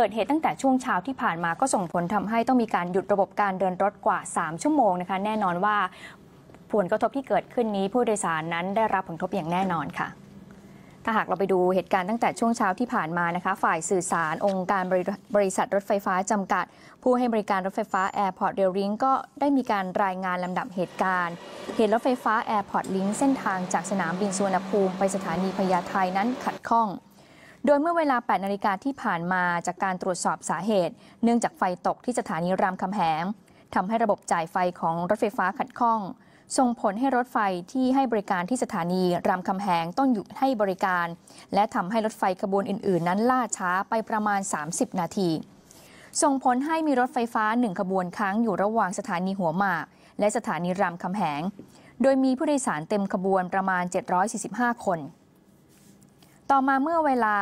เกิดเหตุตั้งแต่ช่วงเช้าที่ผ่านมาก็ส่งผลทำให้ต้องมีการหยุดระบบการเดินรถกว่า 3 ชั่วโมงนะคะ แน่นอนว่าผลกระทบที่เกิดขึ้นนี้ผู้โดยสารนั้นได้รับผลกระทบอย่างแน่นอนค่ะ ถ้าหากเราไปดูเหตุการณ์ตั้งแต่ช่วงเช้าที่ผ่านมานะคะ ฝ่ายสื่อสารองค์การบริบริษัทรถไฟฟ้าจำกัด ผู้ให้บริการรถไฟฟ้า Airport Rail Link ก็ได้มีการรายงานลำดับเหตุการณ์ เหตุรถไฟฟ้า Airport Link เส้นทางจากสนามบินสุวรรณภูมิไปสถานีพญาไทนั้นขัดข้อง โดยเมื่อเวลา 8 นาฬิกาที่ผ่านมาจากการตรวจสอบสาเหตุ เนื่องจากไฟตกที่สถานีรามคำแหงทำให้ระบบจ่ายไฟของรถไฟฟ้าขัดข้อง ส่งผลให้รถไฟที่ให้บริการที่สถานีรามคำแหงต้องหยุดให้บริการ และทำให้รถไฟขบวนอื่น ๆ นั้นล่าช้าไปประมาณ 30 นาที ส่งผลให้มีรถไฟฟ้าหนึ่งขบวนค้างอยู่ระหว่างสถานีหัวหมาก และสถานีรามคำแหง โดยมีผู้โดยสารเต็มขบวนประมาณ 745 คน ต่อมาเมื่อเวลา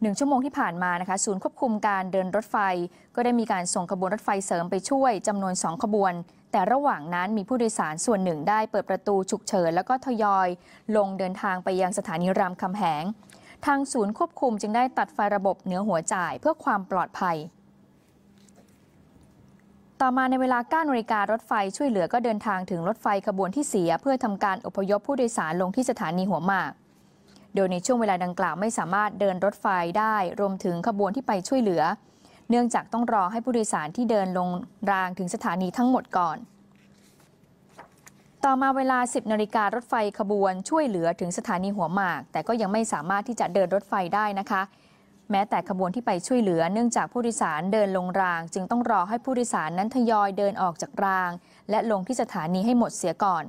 หนึ่งชั่วโมงที่ผ่านมานะคะศูนย์ควบคุมการเดินรถไฟ ก็ได้มีการส่งขบวนรถไฟเสริมไปช่วยจำนวน 2 ขบวน แต่ระหว่างนั้นมีผู้โดยสารส่วนหนึ่งได้เปิดประตูฉุกเฉิน แล้วก็ทยอยลงเดินทางไปยังสถานีรามคำแหง ทางศูนย์ควบคุมจึงได้ตัดไฟระบบเหนือหัวจ่ายเพื่อความปลอดภัย ต่อมาในเวลา9นาฬิการถไฟช่วยเหลือก็เดินทางถึงรถไฟขบวนที่เสีย เพื่อทำการอพยพผู้โดยสารลงที่สถานีหัวหมาก โดยในช่วงเวลาดังกล่าวไม่สามารถเดินรถไฟได้ รวมถึงขบวนที่ไปช่วยเหลือ เนื่องจากต้องรอให้ผู้โดยสารที่เดินลงรางถึงสถานีทั้งหมดก่อน ต่อมาเวลา 10นาฬิการถไฟขบวนช่วยเหลือถึงสถานีหัวหมาก แต่ก็ยังไม่สามารถที่จะเดินรถไฟได้นะคะ แม้แต่ขบวนที่ไปช่วยเหลือ เนื่องจากผู้โดยสารเดินลงราง จึงต้องรอให้ผู้โดยสารนั้นทยอยเดินออกจากราง และลงที่สถานีให้หมดเสียก่อน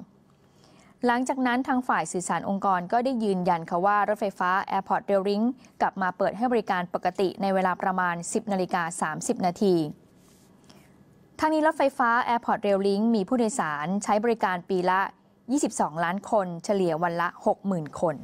หลังจากนั้นทางฝ่ายสื่อสารองค์กรก็ได้ยืนยันค่ะว่ารถไฟฟ้า Airport Rail Link กลับมาเปิดให้บริการปกติในเวลาประมาณ 10นาฬิกา30 นาทีทางนี้รถไฟฟ้า Airport Rail Link มีผู้โดยสารใช้บริการปีละ 22 ล้านคน เฉลี่ยวันละ 60,000 คน